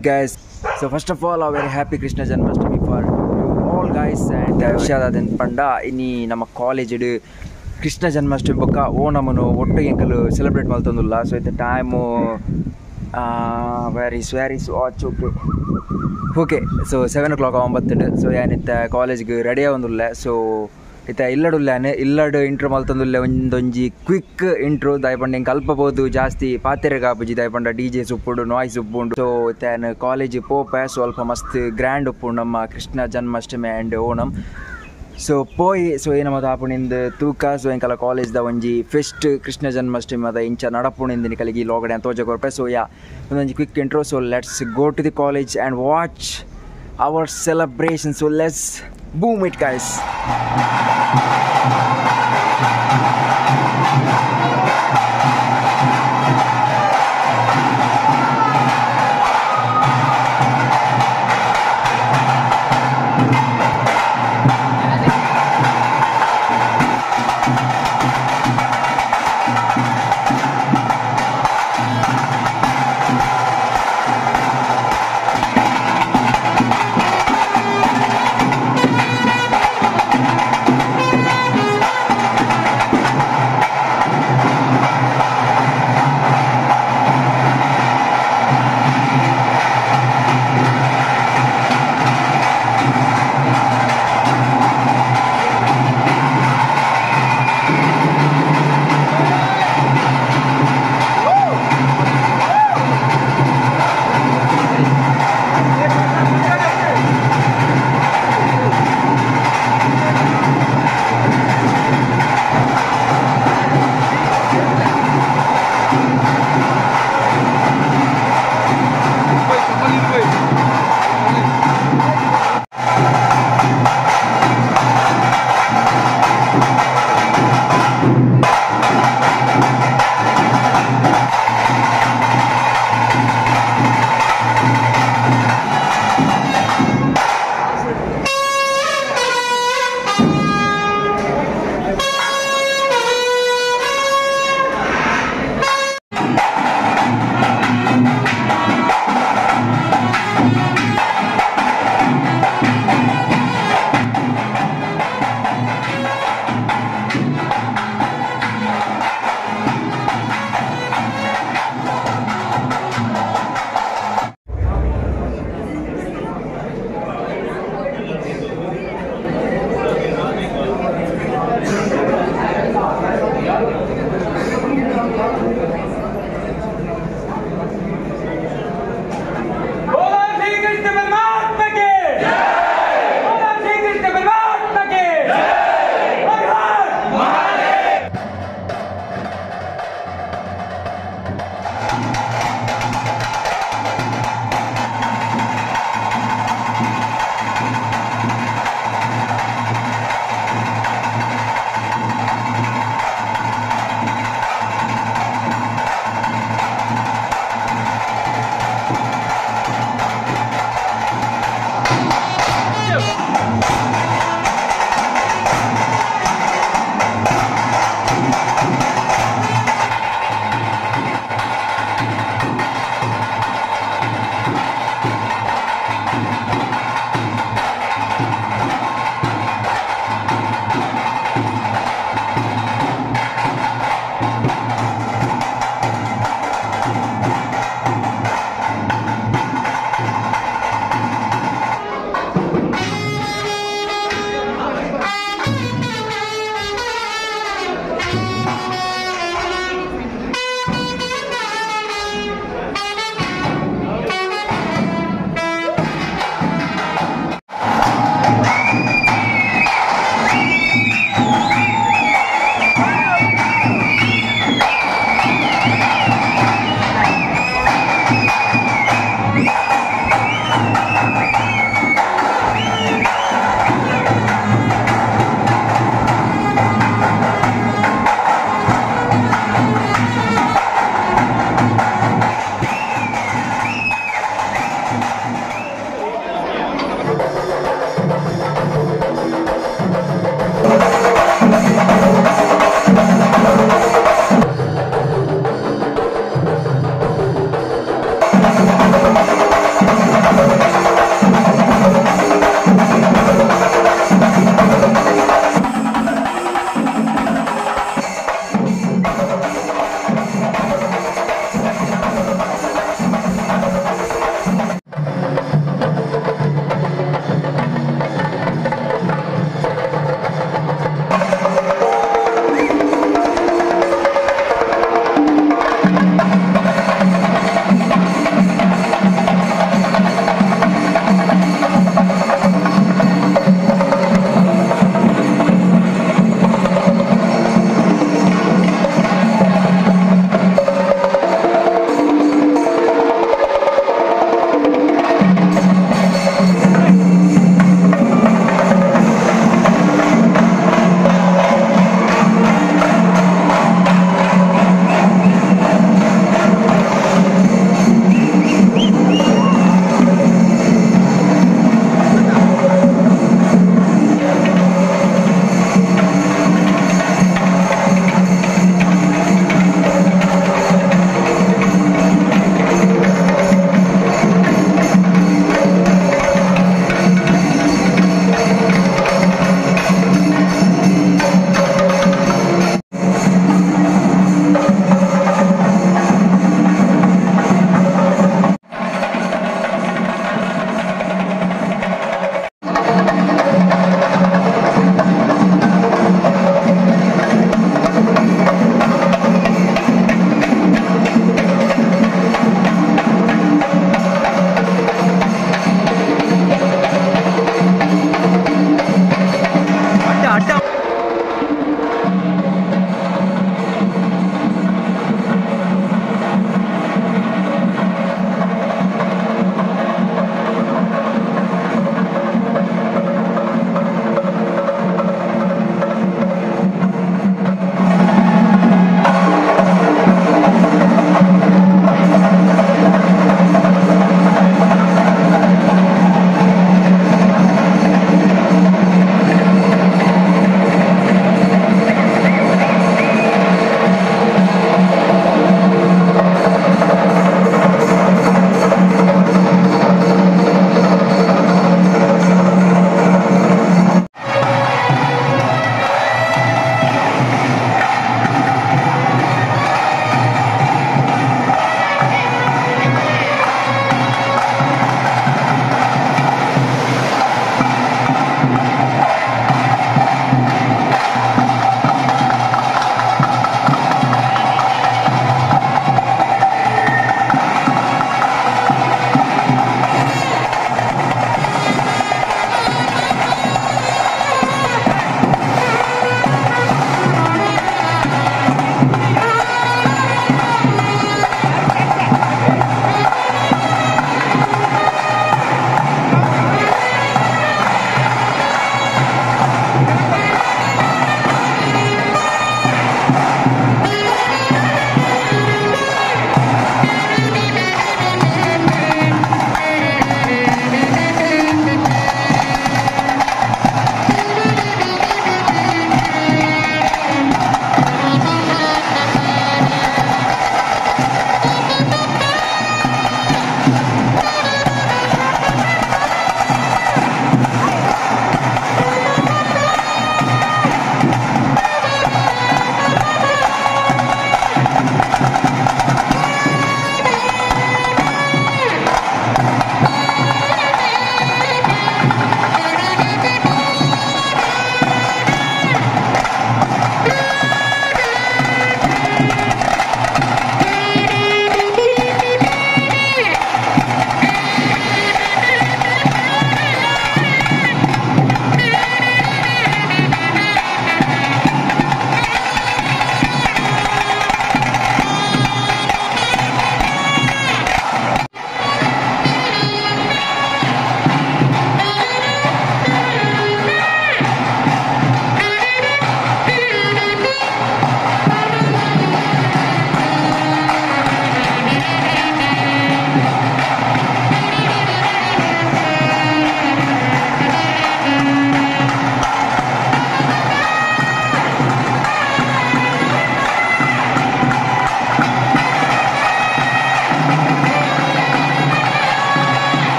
right, guys. So first of all a very happy Krishna Janmashtami for all guys. And ವಿಷಯದಾದಂತ ಪಂಡ ಇನ್ನಿ ನಮ್ಮ college Krishna Janmashtami ಬೊಕ್ಕ ನಮ್ಮನು ಒಟ್ಟು ಎಂಕಲು ಸೆಲೆಬ್ರೇಟ್ ಮಲ್ತೊಂದುಲ್ಲ ಸೊ ಇತ್ತ time ವ್ಯಾರೀಸ್ ವ್ಯಾರೀಸ್ watch okay okay so seven o'clock ಒಂಬತ್ತು ಸೊ ಏನಿತ್ತ ಕಾಲೇಜ್ಗೆ ರೆಡಿ ಆಗೊಂದುಲ್ಲ ಸೊ ಇತ್ತ ಇಲ್ಲಡುಲ್ಲಾನೆ ಇಲ್ಲಡು ಇಂಟ್ರೋ ಮಲ್ತೊಂದುಲ್ಲೆ ಒಂದೊಂಜಿ ಕ್ವಿಕ್ ಇಂಟ್ರೋ ದಾಯಪಂಡ ಹಿಂಗೆ ಕಲ್ಪಬಹುದು ಜಾಸ್ತಿ ಪಾತೆರೆ ಕಾಪುಜಿ ದಾಯಪಂಡ ಡಿ ಜೆ ಸುಪ್ಪುಂಡು ನಾಯ್ಸ್ ಉಪ್ಪುಂಡು ಸೊ ಇತ್ತ ಕಾಲೇಜ್ ಪೋಪ, ಸ್ವಲ್ಪ ಮಸ್ತ್ ಗ್ರ್ಯಾಂಡ್ ಉಪ್ಪುಂಡು ನಮ್ಮ ಕೃಷ್ಣ ಜನ್ಮಾಷ್ಟಮಿ ಆ್ಯಂಡ್ ಓಣಂ. ಸೊ ಪೋಯಿ ಸೊ ಏನು ಮತ ಆಪುಣಿಂದ ತೂಕ? ಸೊ ಎಂಕಲ ಕಾಲೇಜ್ದ ಒಂಜಿ ಫೆಸ್ಟ್ ಕೃಷ್ಣ ಜನ್ಮಾಷ್ಟಮಿ ಅದ ಇಂಚ ನಡಪುಣಿಂದಿನ ಕಲಿಗಿ ಲೋಗಡೆ ಅಂತ ತೋಜ ಕೊರ್ಪೆ so yeah, ಒಂದೊಂಜಿ quick intro so let's go to the college and watch our celebration so let's boom it guys.